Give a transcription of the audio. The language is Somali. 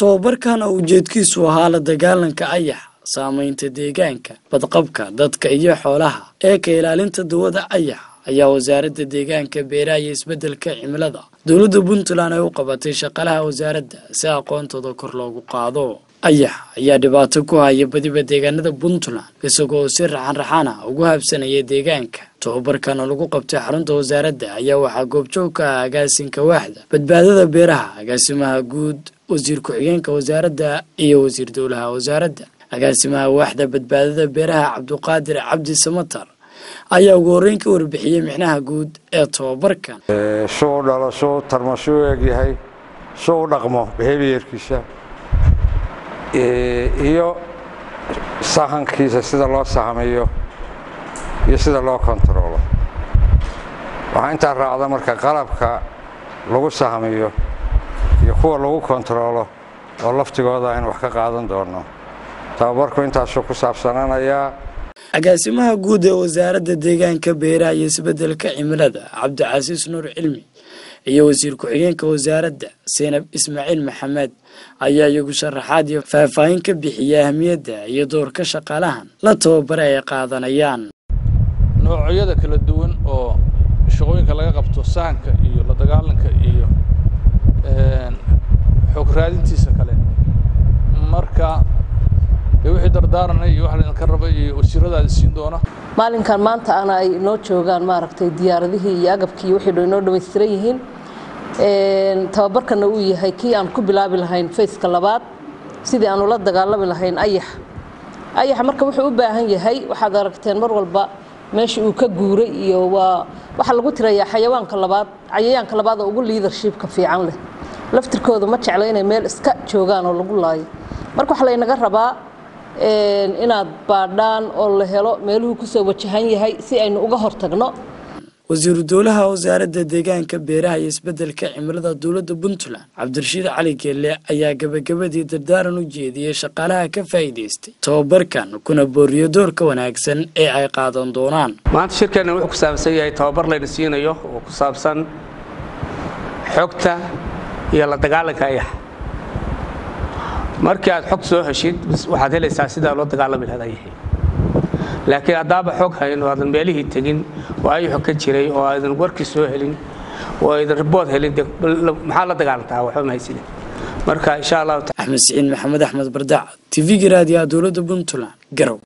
tobabarkan oo ujeedkiisu ahaa la dagaalanka ayax saamaynta deegaanka badqabka dadka iyo xoolaha. Ee ka ilaalinta dawada ayax ayaa wasaaradda deegaanka beeraha iyo isbeddelka cimilada. Dowladda puntland ay u qabatay shaqalaha wasaaradda si aqoontooda kor loogu qaado. Ayax ayaa dhibaato ku haya badiba deegaanada puntland isagoo si raxan-raxaan ah ugu habsanaya deegaanka. Tobabarkan oo lagu qabtay xarunta wasaaradda ayaa waxaa goobjoog ka ah agaasinka waaxda badbaadada beeraha agaasimaha guud wasiir ku-xigeenka wasaaradda iyo wasiir dowlaha wasaaradda. Agaasimaha waaxda badbaadada beeraha cabduqaadir cabdi samatar ayaa ugu horreyn ka warbixiyey micnaha guud ee tobabarkan suu dhalo suu tarmo suu egyahay suu u dhaqmo behaviorkiisa iyo sahankiisa sida loo sahamiyo iyo sida loo kontaroolo waxaa intaa raacda marka qalabka lagu sahamiyo iyo kuwa lagu kontaroolo oo laftigooda aynu wax ka qaadan doonno. Tababarku intaasuu ku saabsananayaa agaasimaha guud ee wasaaradda deegaanka beeraha iyo isbeddelka cimilada cabdicasiis nuur cilmi iyo wasiir ku-xigeenka wasaaradda seynab ismaaciil maxamed ayaa iyagu sharaxaad iyo faahfaahin ka bixiya ahmiyadda iyo doorka shaqaalahan la tababara ay qaadanayaan. Noocyada kala duwan oo shaqooyinka laga qabto sahanka iyo la dagaalanka iyo xoog raadintiisa kale. Marka wixii dardaaranay iyo wax laydinka rabay iyo wasiiradaadi siin doona maalinkan maanta ana ay noo joogaan maaragtay diyaaradihii iyo agabkii wixii inoo dhammaystiran yihiin tababarkana uu yahay kii aan ku bilaabi lahayn fayska labaad sidii aan ula dagaalami lahayn ayax. Ayaxa marka wuxuu u baahan yahay waxaad aragteen mar walba meesha uu ka guuray iyo waa waxaa lagu tirayaa xayawaanka labaad cayayaanka labaad oo ugu liidarshipka fiican leh laftirkooda ma jeclo inay meel iska joogaan oo lagu laayo. Marka waxaa laynaga rabaa inaad baadhaan oo la helo meeluhuu ku soo wajahan yahay si aynu uga hortagno. Wasiiru dowlaha wasaaradda deegaanka beeraha iyo isbeddelka cimilada dowladda puntland cabdirashiid cali geelle ayaa gebagabadii dardaaran u jeediyey shaqaalaha ka faa'iidaystay tobabarkan kuna booriyo doorka wanaagsan ee ay qaadan doonaan. Maanta shirkeenna wuxuu ku saabsan yahay tobabar layna siinayo oo ku saabsan xogta iyo la dagaalanka ayax markii aad xog soo heshid waxaad helaysaa sidaa loo dagaalami lahayd ayaxi laakiin haddaaba xog hayn oo aadan meelihii tegin oo ayaxo ka jiray oo aadan warkii soo helin oo aydan ribood helin maxaa la dagaalantaa waxba ma haysine marka insha allahu axmed siciid maxamed axmed bardaac t v-ga raadiyaha dowladda puntland garow